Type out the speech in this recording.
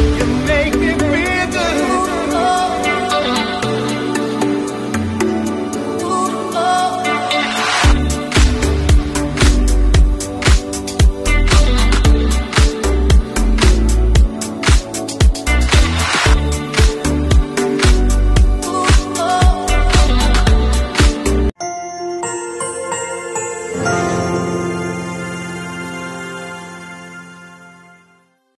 You